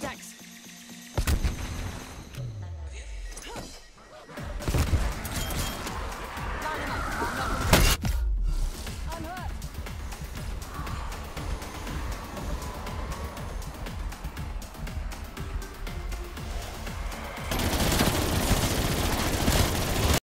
Contact